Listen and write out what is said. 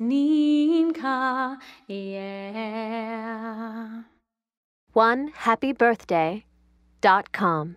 Ninka, yeah. One happy birthday dot com.